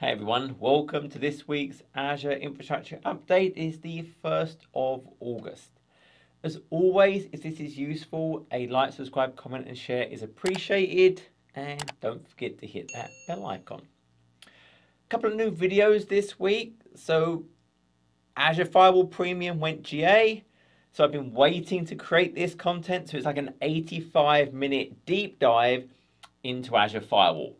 Hey everyone, welcome to this week's Azure Infrastructure Update. It's the 1st of August. As always, if this is useful, a like, subscribe, comment and share is appreciated. And don't forget to hit that bell icon. A couple of new videos this week. So Azure Firewall Premium went GA. So I've been waiting to create this content. So it's like an 85 minute deep dive into Azure Firewall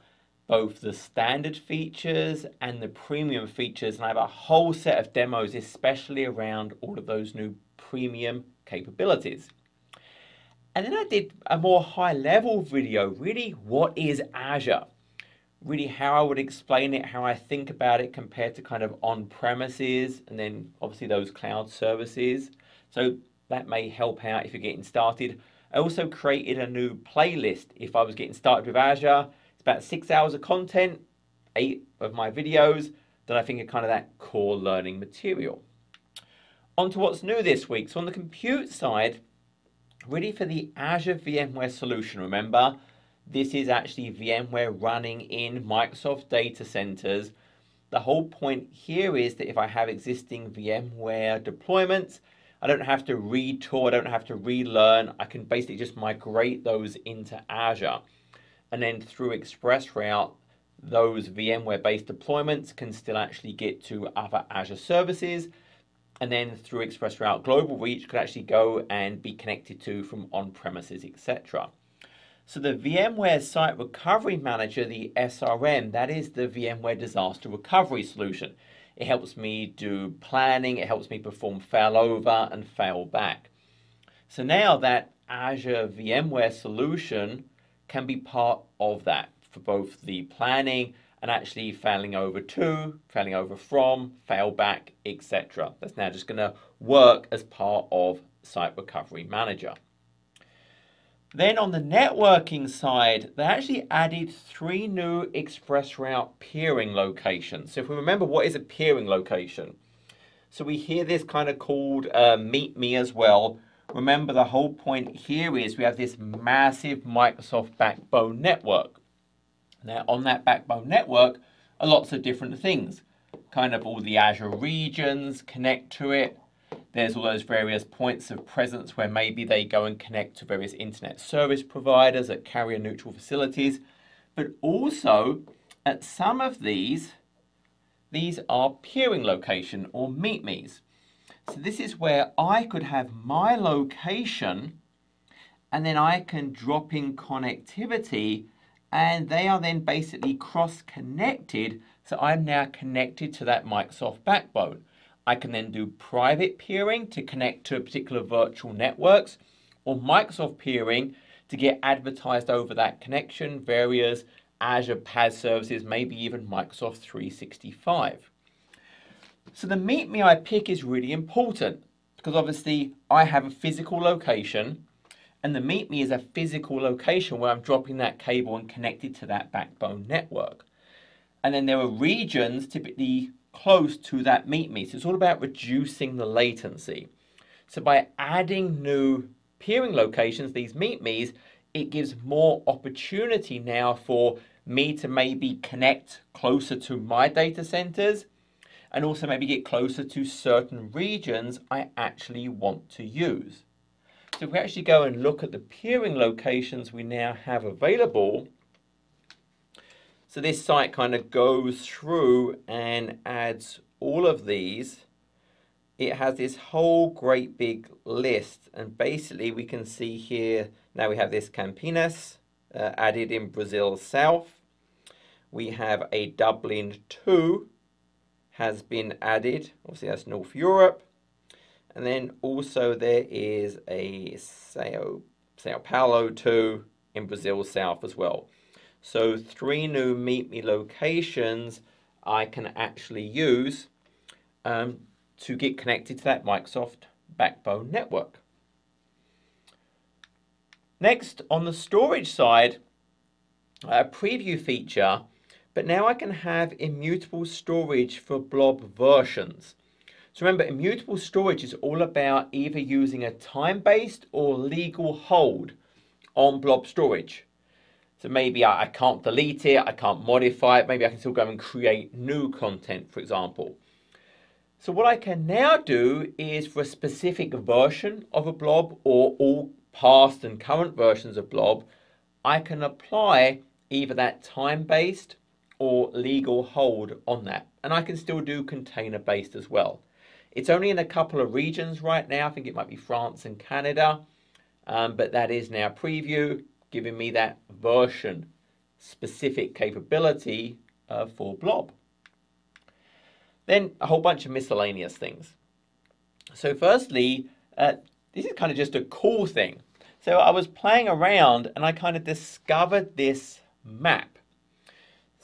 both the standard features and the premium features. And I have a whole set of demos, especially around all of those new premium capabilities. And then I did a more high level video, really what is Azure? Really how I would explain it, how I think about it compared to kind of on premises and then obviously those cloud services. So that may help out if you're getting started. I also created a new playlist if I was getting started with Azure it's about six hours of content, eight of my videos that I think are kind of that core learning material. On to what's new this week. So on the compute side, ready for the Azure VMware solution. Remember, this is actually VMware running in Microsoft data centers. The whole point here is that if I have existing VMware deployments, I don't have to retool, I don't have to relearn. I can basically just migrate those into Azure and then through ExpressRoute, those VMware-based deployments can still actually get to other Azure services. And then through ExpressRoute Global Reach could actually go and be connected to from on-premises, etc. So the VMware Site Recovery Manager, the SRM, that is the VMware Disaster Recovery Solution. It helps me do planning, it helps me perform failover and fail back. So now that Azure VMware solution can be part of that for both the planning and actually failing over to, failing over from, fail back, etc. That's now just going to work as part of Site Recovery Manager. Then on the networking side, they actually added three new ExpressRoute peering locations. So if we remember, what is a peering location? So we hear this kind of called uh, Meet Me as well, Remember, the whole point here is we have this massive Microsoft backbone network. Now, on that backbone network are lots of different things. Kind of all the Azure regions connect to it. There's all those various points of presence where maybe they go and connect to various internet service providers at carrier neutral facilities. But also, at some of these, these are peering location or meet me's. So this is where I could have my location and then I can drop in connectivity and they are then basically cross-connected. So I'm now connected to that Microsoft backbone. I can then do private peering to connect to particular virtual networks or Microsoft peering to get advertised over that connection, various Azure PaaS services, maybe even Microsoft 365. So the meet me I pick is really important because obviously I have a physical location and the meet me is a physical location where I'm dropping that cable and connected to that backbone network. And then there are regions typically close to that meet me. So it's all about reducing the latency. So by adding new peering locations, these meet me's, it gives more opportunity now for me to maybe connect closer to my data centers and also maybe get closer to certain regions I actually want to use. So if we actually go and look at the peering locations we now have available, so this site kind of goes through and adds all of these. It has this whole great big list and basically we can see here, now we have this Campinas uh, added in Brazil South. We have a Dublin 2 has been added. Obviously, that's North Europe. And then also there is a Sao, Sao Paulo 2 in Brazil South as well. So three new Meet Me locations I can actually use um, to get connected to that Microsoft Backbone network. Next, on the storage side, a preview feature but now I can have immutable storage for blob versions. So remember, immutable storage is all about either using a time-based or legal hold on blob storage. So maybe I, can't delete it, I can't modify it, maybe I can still go and create new content, for example. So what I can now do is for a specific version of a blob or all past and current versions of blob, I can apply either that time-based or legal hold on that. And I can still do container-based as well. It's only in a couple of regions right now. I think it might be France and Canada. Um, but that is now preview, giving me that version specific capability uh, for Blob. Then a whole bunch of miscellaneous things. So firstly, uh, this is kind of just a cool thing. So I was playing around and I kind of discovered this map.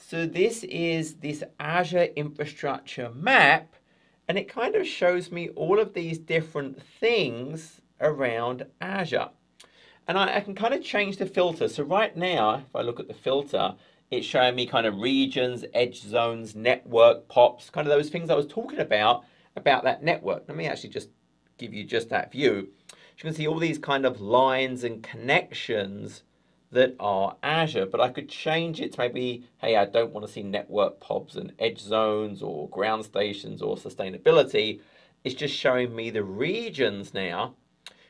So this is this Azure infrastructure map and it kind of shows me all of these different things around Azure. And I, I, can kind of change the filter. So right now, if I look at the filter, it's showing me kind of regions, edge zones, network, pops, kind of those things I was talking about, about that network. Let me actually just give you just that view. So You can see all these kind of lines and connections that are Azure, but I could change it to maybe, hey, I don't want to see network pops and edge zones or ground stations or sustainability. It's just showing me the regions now.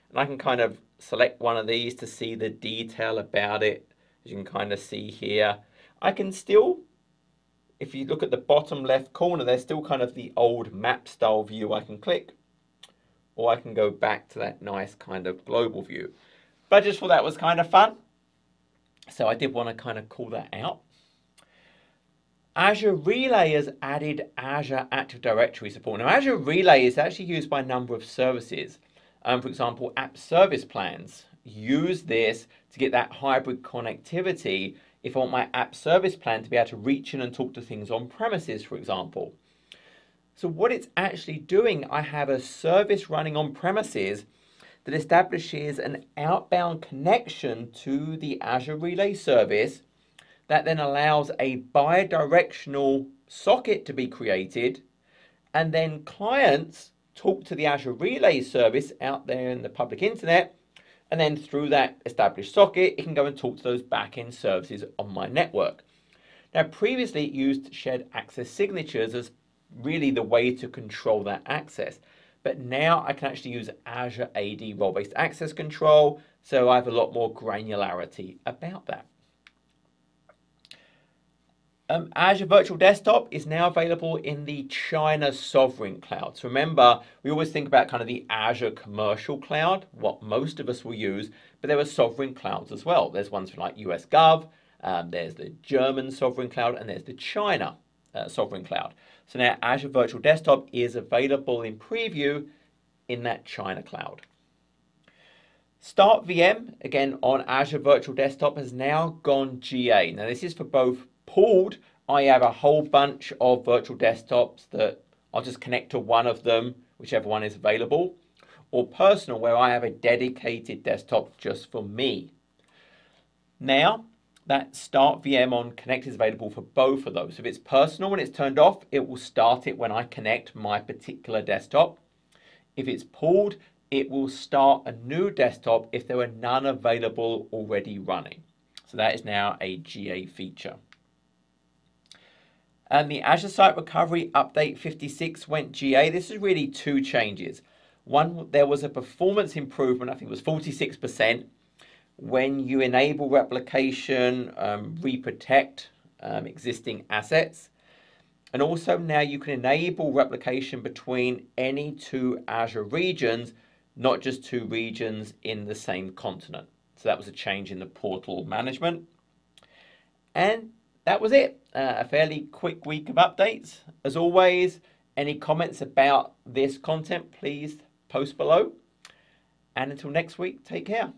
And I can kind of select one of these to see the detail about it. As you can kind of see here, I can still, if you look at the bottom left corner, there's still kind of the old map style view I can click, or I can go back to that nice kind of global view. But I just thought that was kind of fun. So I did want to kind of call that out. Azure Relay has added Azure Active Directory support. Now, Azure Relay is actually used by a number of services. Um, for example, app service plans use this to get that hybrid connectivity if I want my app service plan to be able to reach in and talk to things on premises, for example. So what it's actually doing, I have a service running on premises that establishes an outbound connection to the Azure Relay service that then allows a bidirectional socket to be created and then clients talk to the Azure Relay service out there in the public internet and then through that established socket it can go and talk to those backend services on my network. Now previously it used shared access signatures as really the way to control that access. But now I can actually use Azure AD role-based access control, so I have a lot more granularity about that. Um, Azure Virtual Desktop is now available in the China Sovereign Cloud. So remember, we always think about kind of the Azure Commercial Cloud, what most of us will use, but there are sovereign clouds as well. There's ones for like US Gov, um, there's the German Sovereign Cloud, and there's the China uh, Sovereign Cloud. So now Azure Virtual Desktop is available in preview in that China cloud. Start VM, again on Azure Virtual Desktop, has now gone GA. Now this is for both pooled, I have a whole bunch of virtual desktops that I'll just connect to one of them, whichever one is available, or personal, where I have a dedicated desktop just for me. Now, that start VM on Connect is available for both of those. If it's personal and it's turned off, it will start it when I connect my particular desktop. If it's pooled, it will start a new desktop if there are none available already running. So that is now a GA feature. And the Azure Site Recovery Update 56 went GA. This is really two changes. One, there was a performance improvement, I think it was 46%, when you enable replication, um, reprotect um, existing assets. And also now you can enable replication between any two Azure regions, not just two regions in the same continent. So that was a change in the portal management. And that was it. Uh, a fairly quick week of updates. As always, any comments about this content, please post below. And until next week, take care.